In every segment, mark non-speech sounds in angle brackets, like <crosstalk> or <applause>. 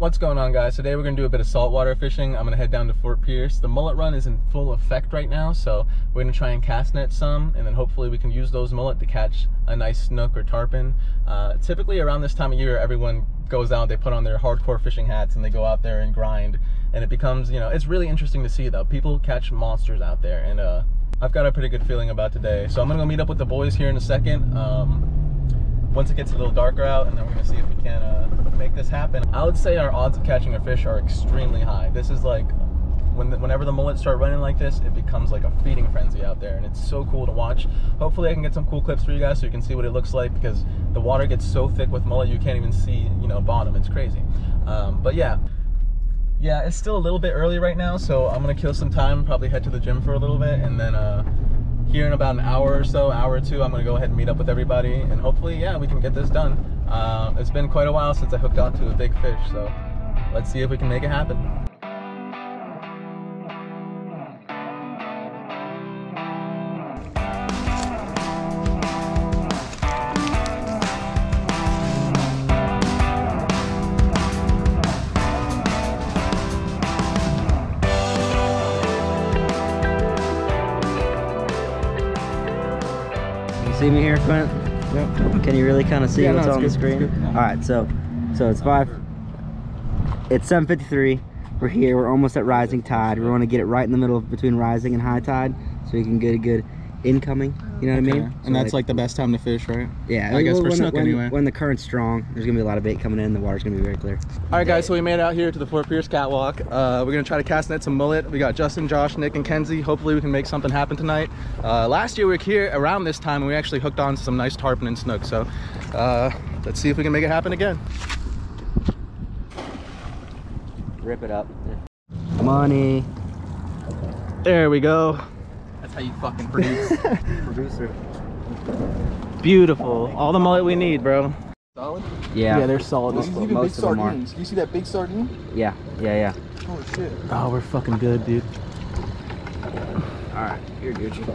What's going on guys? Today we're gonna do a bit of saltwater fishing. I'm gonna head down to Fort Pierce. The mullet run is in full effect right now, so we're gonna try and cast net some, and then hopefully we can use those mullet to catch a nice snook or tarpon. Uh, typically around this time of year, everyone goes out, they put on their hardcore fishing hats and they go out there and grind, and it becomes, you know, it's really interesting to see though. People catch monsters out there, and uh, I've got a pretty good feeling about today. So I'm gonna go meet up with the boys here in a second. Um, once it gets a little darker out and then we're gonna see if we can uh, make this happen. I would say our odds of catching a fish are extremely high. This is like, when the, whenever the mullets start running like this, it becomes like a feeding frenzy out there and it's so cool to watch. Hopefully I can get some cool clips for you guys so you can see what it looks like because the water gets so thick with mullet you can't even see, you know, bottom. It's crazy. Um, but yeah, yeah, it's still a little bit early right now, so I'm gonna kill some time, probably head to the gym for a little bit and then uh, here in about an hour or so, hour or two, I'm gonna go ahead and meet up with everybody and hopefully, yeah, we can get this done. Uh, it's been quite a while since I hooked onto a big fish, so let's see if we can make it happen. Yep. Can you really kind of see Yeah, what's no, on the screen? All right, so so it's five. It's 7:53. We're here. We're almost at rising tide. We want to get it right in the middle of between rising and high tide, so we can get a good incoming. You know what I mean? And that's like the best time to fish, right? yeah. I guess well, for when, snook the, when, anyway. when the current's strong, there's gonna be a lot of bait coming in. The water's gonna be very clear. All right, guys, so we made it out here to the Fort Pierce catwalk. Uh, we're gonna try to cast net some mullet. We got Justin, Josh, Nick, and Kenzie. Hopefully we can make something happen tonight. Uh, last year we were here around this time and we actually hooked on some nice tarpon and snook. So uh, let's see if we can make it happen again. Rip it up. Money. There we go. That's how you fucking produce. <laughs> Producer. Beautiful. All the mullet we need, bro. Solid. Yeah. they're solid as You fuck. see big most of them are. sardines? You see that big sardine? Yeah. Yeah. Yeah. Oh shit. Oh, we're fucking good, dude. All right. You're Gucci.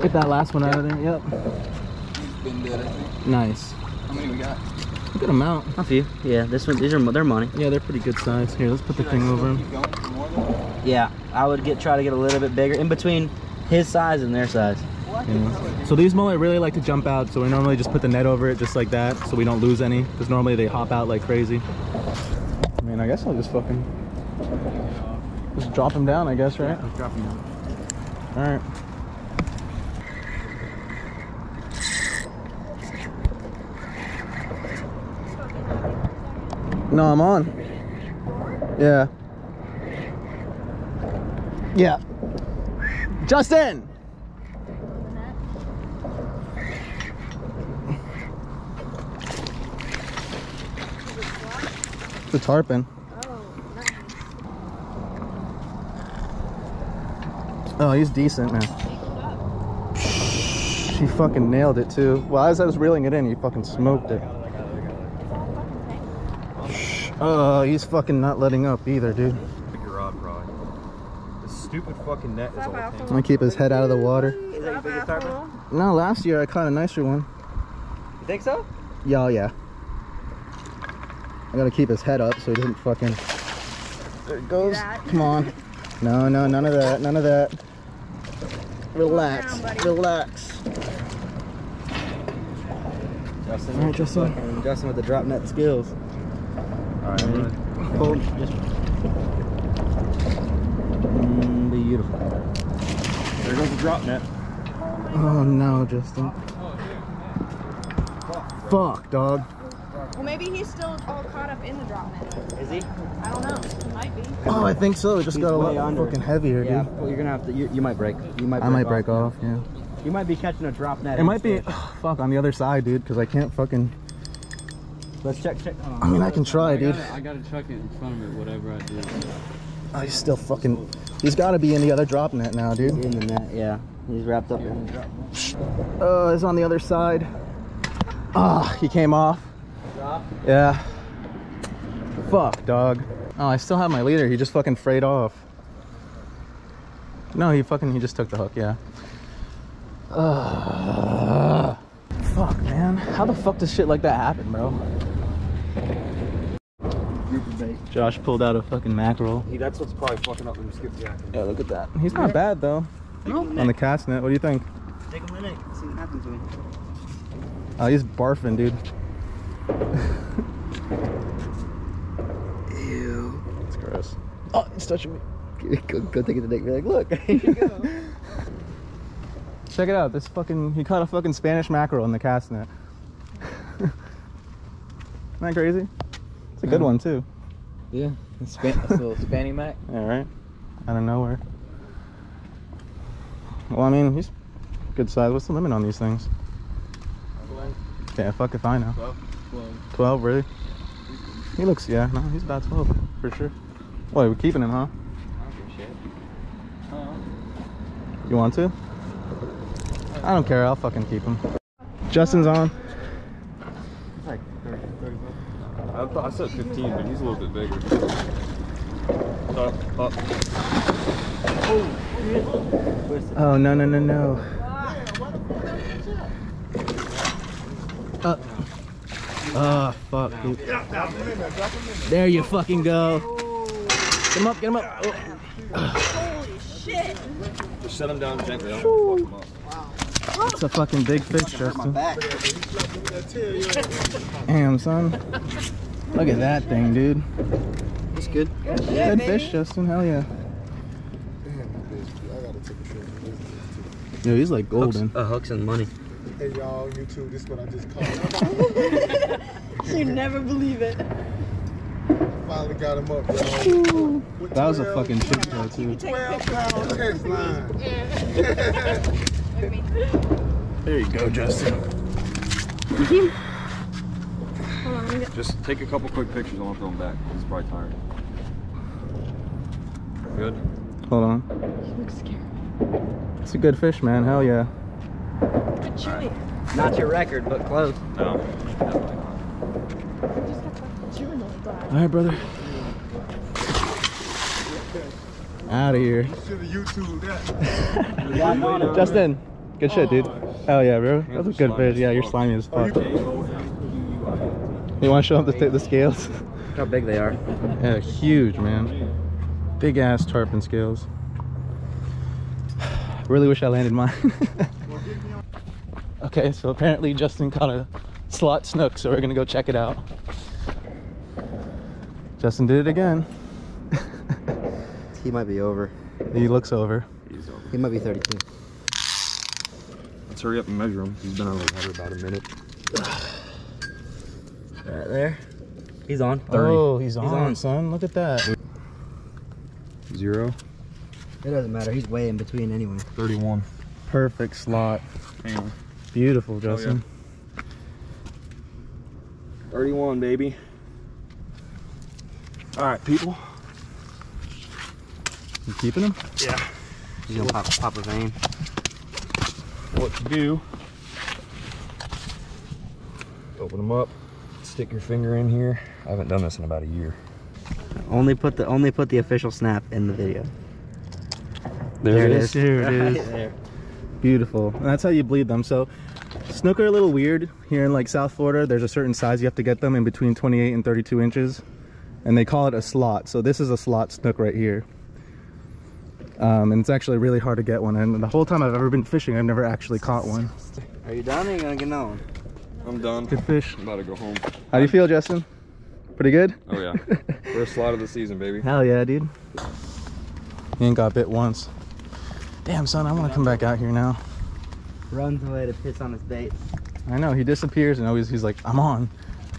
Get that last one out of there. Yep. He's been dead, I think. Nice. How many we got? Good amount. A few. Yeah. This one. These are they're money. Yeah, they're pretty good size. Here, let's put the Should I thing still over keep them. going for more than- Yeah, I would get try to get a little bit bigger in between his size and their size. So these mullet really like to jump out, so we normally just put the net over it just like that, so we don't lose any, because normally they hop out like crazy. I mean, I guess I'll just fucking just drop them down, I guess, right? Drop him down. All right. No, I'm on. Yeah. Yeah. Justin! The tarpon. Oh, he's decent, man. She fucking nailed it too. Well, as I was reeling it in, he fucking smoked it. Oh, he's fucking not letting up either, dude. Your rod probably. The stupid fucking net is all I'm gonna keep his head out of the water. Is that your tarpon? No, last year I caught a nicer one. You think so? Yeah, yeah. I gotta keep his head up so he doesn't fucking. There it goes. Come on. No, no, none of that. None of that. Relax. Relax. Justin. All right, Justin. Justin with the drop net skills. Alright, I'm gonna Pull. Just. Mm, beautiful. there goes the drop net. Oh no, Justin. Fuck, dog. Well, maybe he's still all caught up in the drop net. Is he? I don't know. He might be. Oh, I think so. It just He's got a way lot under. fucking heavier, Yeah. dude. Well, you're gonna have to. You, you might break. You might. I might break off, yeah. You might be catching a drop net. It might be, instead. <sighs> fuck, on the other side, dude, because I can't fucking. Let's check. Check. hold on. I mean, I can try, dude. I gotta chuck it in front of it, whatever I do. Oh, he's still fucking. He's got to be in the other drop net now, dude. In the net. Yeah. He's wrapped up in the drop. Oh, he's on the other side. Ah, he came off. Yeah. Fuck, dog. Oh, I still have my leader. He just fucking frayed off. No, he fucking, he just took the hook, yeah. Ugh. fuck, man. How the fuck does shit like that happen, bro? Grouper bait. Josh pulled out a fucking mackerel. He, that's what's probably fucking up them skipjack. Yeah, look at that. He's not bad though. On the cast net. What do you think? Take a minute. See what happens to him. Oh, he's barfing, dude. Ew. It's gross. Oh, it's touching me. Go, go take it to Nick. Be like, look, <laughs> here you go. Check it out. This fucking he caught a fucking Spanish mackerel in the cast net. <laughs> Isn't that crazy? It's a good one too. Yeah. Span- a little Spanny Mac. <laughs> All right. Out of nowhere. Well, I mean, he's good size. What's the limit on these things? Yeah, fuck if I know. 12. 12, really? He looks, yeah, no, he's about 12 for sure. What, we're keeping him, huh? You want to? I don't care, I'll fucking keep him. Justin's on. I, thought, I said 15, but he's a little bit bigger. Up, up. Oh, no, no, no, no. Uh, oh, fuck. dude. There you fucking go. Get him up, get him up. Oh. Holy shit. Just set him down gently. I don't fuck him up. It's a fucking big fish, Justin. Damn, son. Look at that thing, dude. It's good. Good fish, Justin. Hell yeah. Yo, he's like golden. Uh, hooks and money. Hey y'all, YouTube, this is what I just caught. <laughs> You never believe it. Finally got him up, y'all. That was a fucking shit show, too. 12 picture. pound test line. <laughs> <laughs> With. There you go, Justin. Hold on, let me get. Just take a couple quick pictures. I want to throw him back. He's probably tired. Good. Hold on. You look scared. It's a good fish, man. Hell yeah. Good chewing. Not your record, but close. No. Definitely not. Just got fucking chewing on. All right, brother. Out of here. Should have YouTube that. <laughs> Justin, good shit, dude. Hell yeah, bro. That's a good fish. Yeah, you're slimy as fuck. Oh, You want to show them the, the scales? Look how big they are. Yeah, huge, man. Big ass tarpon scales. <sighs> Really wish I landed mine. <laughs> okay, so apparently Justin caught a slot snook, so we're gonna go check it out. Justin did it again. He might be over. He looks over. He's over. He might be 32. Let's hurry up and measure him. He's been on the water about a minute. <sighs> <sighs> Right there. He's on. Oh, he's on, He's on. son. Look at that. Zero. It doesn't matter. He's way in between anyway. 31. Perfect slot. Damn. Beautiful, oh, yeah. Justin. 31, baby. All right, people. You keeping him? Yeah. He's gonna pop, pop a vein. What to do? Open them up. Stick your finger in here. I haven't done this in about a year. Only put the only put the official snap in the video. There, it is. There it Right is. <laughs> there. Beautiful. And that's how you bleed them. So snook are a little weird here in like South Florida. There's a certain size you have to get them in between 28 and 32 inches. And they call it a slot. So this is a slot snook right here. Um, and it's actually really hard to get one. And the whole time I've ever been fishing, I've never actually caught one. Are you done or are you gonna get another one? I'm done. Good fish. I'm about to go home. How do you feel, Justin? Pretty good? Oh, yeah. <laughs> First slot of the season, baby. Hell yeah, dude. He ain't got bit once. Damn, son, I want to come back out here now. Runs away to piss on his bait. I know, he disappears and always he's like, I'm on.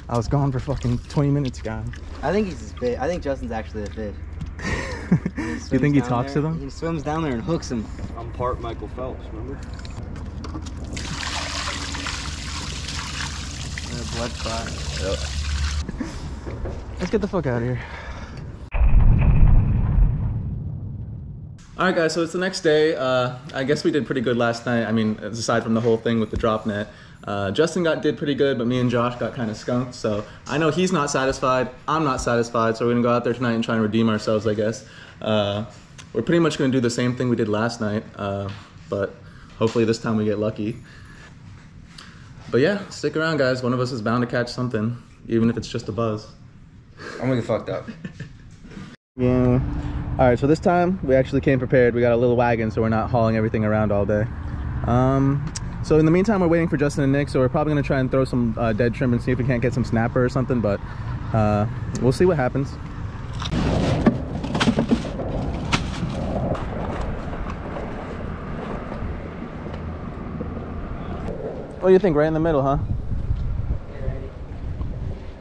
I was gone for fucking 20 minutes, guy. I think he's a fish. I think Justin's actually a fish. <laughs> you think he talks there- to them? He swims down there and hooks him. I'm part Michael Phelps, remember? Blood clot. Let's get the fuck out of here. All right, guys. So it's the next day. Uh, I guess we did pretty good last night. I mean, aside from the whole thing with the drop net, uh, Justin got did pretty good, but me and Josh got kind of skunked. So I know he's not satisfied. I'm not satisfied. So we're gonna go out there tonight and try and redeem ourselves. I guess. Uh, we're pretty much gonna do the same thing we did last night, uh, but hopefully this time we get lucky. But yeah, stick around, guys. One of us is bound to catch something, even if it's just a buzz. I'm gonna get fucked up. <laughs> Yeah. All right, so this time we actually came prepared. We got a little wagon, so we're not hauling everything around all day. Um, so in the meantime, we're waiting for Justin and Nick, so we're probably gonna try and throw some uh, dead shrimp and see if we can't get some snapper or something, but uh, we'll see what happens. What do you think? Right in the middle, huh?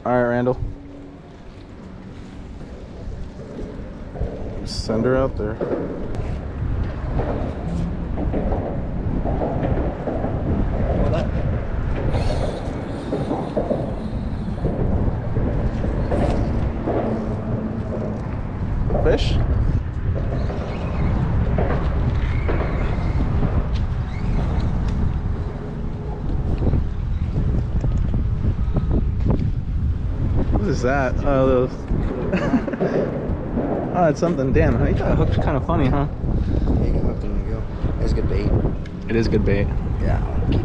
All right, Randall. Send her out there. Fish? Is that? Oh, those. <laughs> oh, it's something. Damn, I you got hooked kind of funny, huh? There you go. There you go. That's good bait. It is good bait. Yeah. You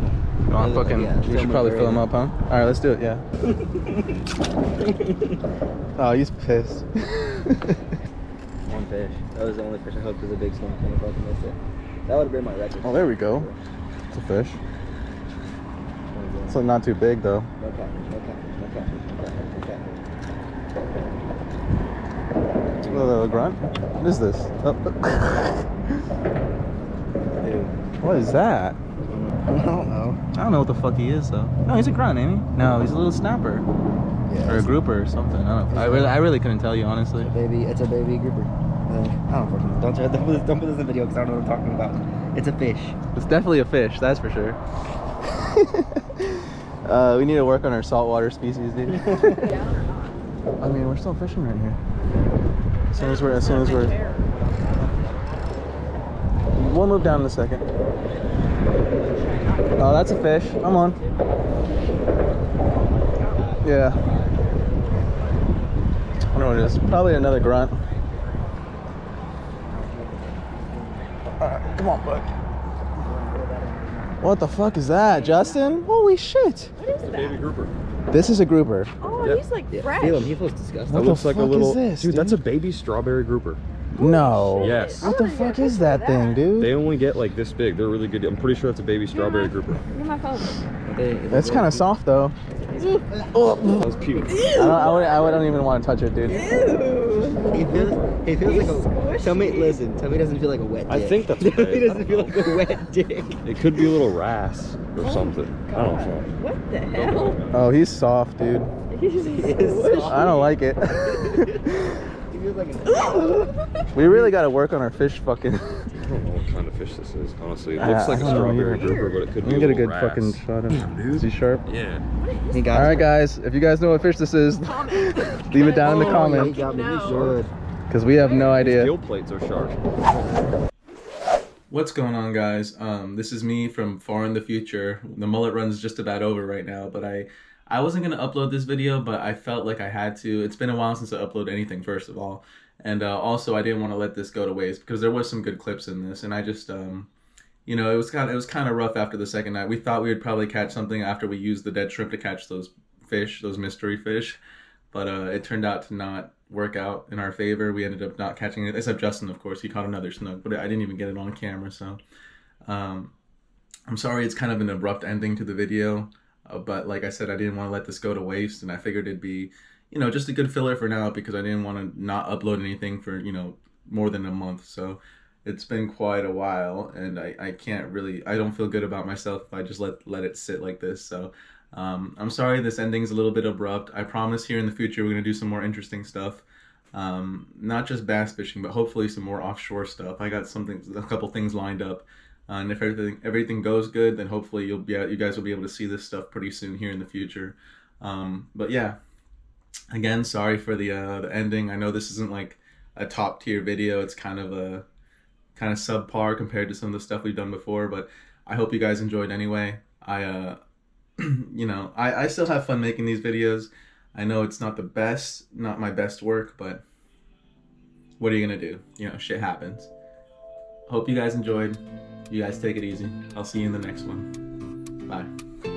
want Yeah, fucking? yeah, we should probably fill him up, huh? All right, let's do it. Yeah. <laughs> oh, he's pissed. <laughs> One fish. That was the only fish I hooked was a big and I fucking missed it. That would have been my record. oh, there we go. It's a fish. It's like not too big though. No catfish, no catfish, no catfish, no catfish, no catfish. A little grunt. What is this? Oh. <laughs> What is that? I don't know. I don't know what the fuck he is though. No, he's a grunt, ain't he? No, he's a little snapper Yeah. or a grouper or something. I don't. know. I really, I really couldn't tell you honestly. a baby, it's a baby grouper. Uh, I don't fucking don't, try, <laughs> don't, put this, don't put this in the video because I don't know what I'm talking about. It's a fish. It's definitely a fish, that's for sure. <laughs> uh, we need to work on our saltwater species, dude. I mean, we're still fishing right here. As soon as we're, as soon as we're, we'll move down in a second. Oh, that's a fish. Come on. Yeah. I don't know what it is. Probably another grunt. Alright, come on, bud. What the fuck is that, Justin? Holy shit! Baby grouper. This is a grouper. Oh, Yep. he's like fresh. Feel him. He feels disgusting. What That the looks like a fuck is little. this, dude, that's a baby strawberry grouper. No. Yes. What the fuck is picture that thing, dude? They only get like this big. They're really good. I'm pretty sure that's a baby strawberry grouper. Look at my phone. That's kind of soft though. Oh, That was puke. I don't, I, would, I wouldn't even want to touch it, dude. He feels. He feels like a. Tell me. Listen. Tell me. He doesn't feel like a wet. Dick. I think that's Tell me okay. he doesn't feel like a wet dick. It could be a little wrasse or something. I don't know. What the hell? Oh, he's soft, dude. He's is <laughs> I don't like it. He feels like a. we really got to work on our fish fucking. I don't know what kind of fish this is. Honestly, it I- looks like a don't know strawberry either. grouper, but it could Let be me a get a little good fucking shot of him. dude. Is he sharp? Yeah. He got All right, guys. If you guys know what fish this is, <laughs> leave it down in the comments got No. because we have no idea. Gill plates are sharp. What's going on, guys? Um, this is me from far in the future. The mullet run's just about over right now, but I, I wasn't gonna upload this video, but I felt like I had to. It's been a while since I uploaded anything, first of all, and uh, also I didn't want to let this go to waste because there was some good clips in this, and I just, um, you know, it was kind of it was kind of rough after the second night. We thought we would probably catch something after we used the dead shrimp to catch those fish, those mystery fish, but uh, it turned out to not work out in our favor. We ended up not catching it, except Justin, of course. He caught another snook, but I didn't even get it on camera. So, um, I'm sorry. It's kind of an abrupt ending to the video, but like I said, I didn't want to let this go to waste, and I figured it'd be, you know, just a good filler for now because I didn't want to not upload anything for you know more than a month. So. It's been quite a while, and I, I can't really I don't feel good about myself if I just let let it sit like this. So um, I'm sorry this ending's a little bit abrupt. I promise here in the future we're gonna do some more interesting stuff. Um, not just bass fishing, but hopefully some more offshore stuff. I got something, a couple things lined up, uh, and if everything everything goes good, then hopefully you'll be you guys will be able to see this stuff pretty soon here in the future. Um, but yeah, again, sorry for the uh, the ending. I know this isn't like a top tier video. It's kind of a kind of subpar compared to some of the stuff we've done before, but I hope you guys enjoyed anyway. I uh <clears throat> you know, I, I still have fun making these videos. I know it's not the best, not my best work, but what are you gonna do? You know, shit happens. Hope you guys enjoyed. You guys take it easy. I'll see you in the next one. Bye.